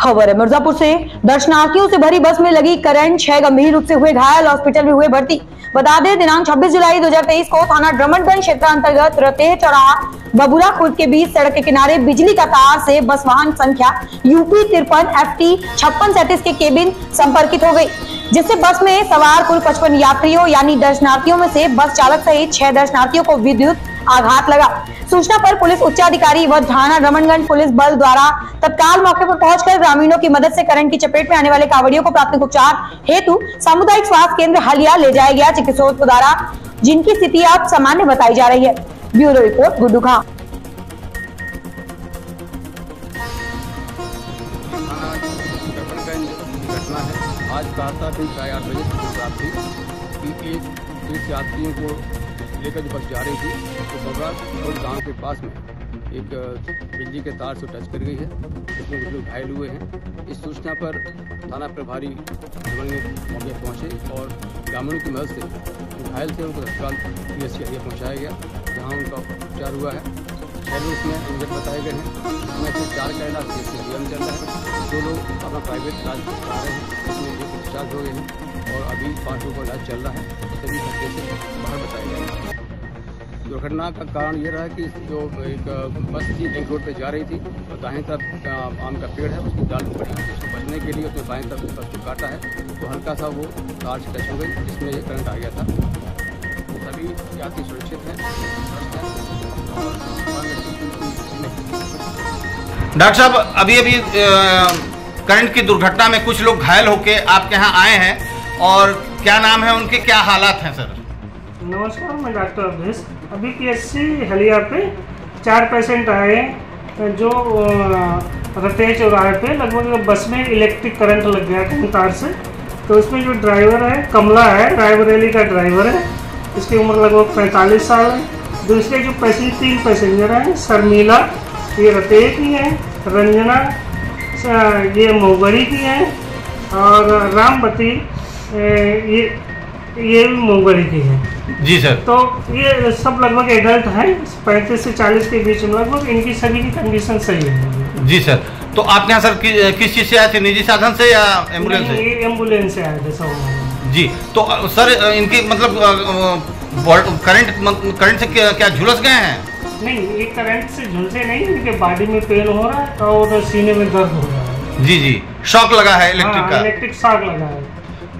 खबर है। मिर्जापुर से दर्शनार्थियों से भरी बस में लगी करंट, छह गंभीर रूप से हुए घायल, हॉस्पिटल में हुए भर्ती। बता दें, दिनांक 26 जुलाई 2023 को थाना ड्रमनगंज क्षेत्र अंतर्गत रतेह चौराहा, बबुरा खुद के बीच सड़क के किनारे बिजली का तार से बस वाहन संख्या यूपी तिरपन एफ़ टी छप्पन सैतीस के केबिन संपर्कित हो गई। जिससे बस में सवार कुल पचपन यात्रियों यानी दर्शनार्थियों में से बस चालक सहित छह दर्शनार्थियों को विद्युत आघात लगा। सूचना पर पुलिस उच्चाधिकारी व थाना रमनगंज पुलिस बल द्वारा तत्काल मौके पर पहुंचकर ग्रामीणों की मदद से करंट की चपेट में आने वाले कावड़ियों को प्राथमिक उपचार हेतु सामुदायिक स्वास्थ्य केंद्र हलिया ले जाया गया चिकित्सकों द्वारा, जिनकी स्थिति अब सामान्य बताई जा रही है। Bureau report, Guddu Khan. घटना है। आज प्रातः दिन साढ़े आठ बजे थी। कि एक तीर्थ यात्रियों को लेकर जो बस जा रही थी तो बबरा और गाँव के पास में एक बिजली के तार से टच कर गई है। जिसमें कुछ लोग घायल हुए हैं। इस सूचना पर थाना प्रभारी मौके पहुँचे और ग्रामीणों की मदद से घायल थे, उनको तत्काल पी एस पहुँचाया गया, जहाँ उनका उपचार हुआ है। लोग इसमें इंजर्ड बताए गए हैं इसमें से चार का इलाज देश में रहा है। लोग अपना प्राइवेट इलाज करा रहे हैं, इसमें एक डिस्चार्ज हो गए हैं और अभी पाँच लोगों का इलाज चल रहा है, सभी खतरे से बाहर बताए गए हैं। दुर्घटना का कारण ये रहा कि जो एक बस थी लिंक रोड पर जा रही थी, और दाहिनी तरफ़ आम का पेड़ है, उसकी डाल पड़ी उसको बचने के लिए उसने बाएँ तरफ़ बस को काटा है तो हल्का सा वो तार से टच हो गई, जिसमें ये करंट आ गया था। सभी यात्री सुरक्षित हैं। डॉक्टर साहब अभी अभी करंट की दुर्घटना में कुछ लोग घायल होके आपके यहाँ आए हैं और क्या नाम है उनके क्या हालात हैं सर? नमस्कार मैं डॉक्टर अवधेश। अभी पीएससी हलिया पे चार पेशेंट आए हैं जो रतेह चौराहे पे लगभग बस में इलेक्ट्रिक करंट लग गया था तार से। तो उसमें जो ड्राइवर है कमला है रायबरेली का ड्राइवर है। इसकी उम्र लगभग पैंतालीस साल है। दूसरे जो पैसेंजर तीन पैसेंजर हैं शर्मिला ये रतेह की है रंजना ये मोगरी की है और रामवती ये ये भी मोगरी की है। जी सर। तो ये सब लगभग एडल्ट हैं पैंतीस से चालीस के बीच में लगभग इनकी सभी की कंडीशन सही है। जी सर तो आपके यहाँ सर कि, किस चीज़ से आए थे? निजी साधन से या एंबुलेंस से? ये एंबुलेंस से आए थे सब जी तो सर इनकी मतलब करंट करंट से क्या, झुलस गए हैं? नहीं ये करंट से झुलसे नहीं इनके बॉडी में पेन हो रहा है और सीने में दर्द हो रहा है। जी जी शॉक लगा है इलेक्ट्रिक हाँ, का। इलेक्ट्रिक शॉक लगा है।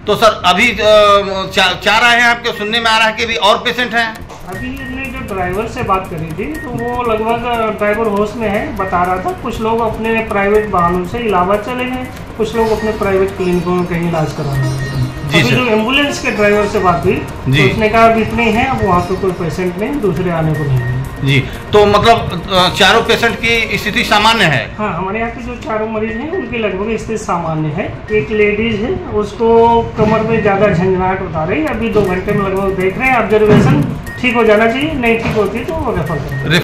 तो सर अभी चा, चार आए हैं आपके सुनने में आ रहा है कि अभी और पेशेंट हैं? अभी हमने जो ड्राइवर से बात करी थी तो वो लगभग ड्राइवर होश में है बता रहा था कुछ लोग अपने प्राइवेट वाहनों से इलाहाबाद चले गए कुछ लोग अपने प्राइवेट क्लिनिकों में कहीं इलाज कराने गए जी अभी सर। जो एंबुलेंस के ड्राइवर से बात हुई जी। तो उसने कहा अभी इतने हैं अब वहाँ पे कोई पेशेंट नहीं दूसरे आने को नहीं है। जी तो मतलब चारों पेशेंट की स्थिति सामान्य है? हाँ हमारे यहाँ के जो चारों मरीज़ हैं उनकी लगभग स्थिति सामान्य है। एक लेडीज़ है उसको कमर में ज़्यादा झंझनाहट बता रही है। अभी दो घंटे में लगभग देख रहे हैं ऑब्जर्वेशन ठीक हो जाना चाहिए नहीं ठीक होती तो वो रेफर करें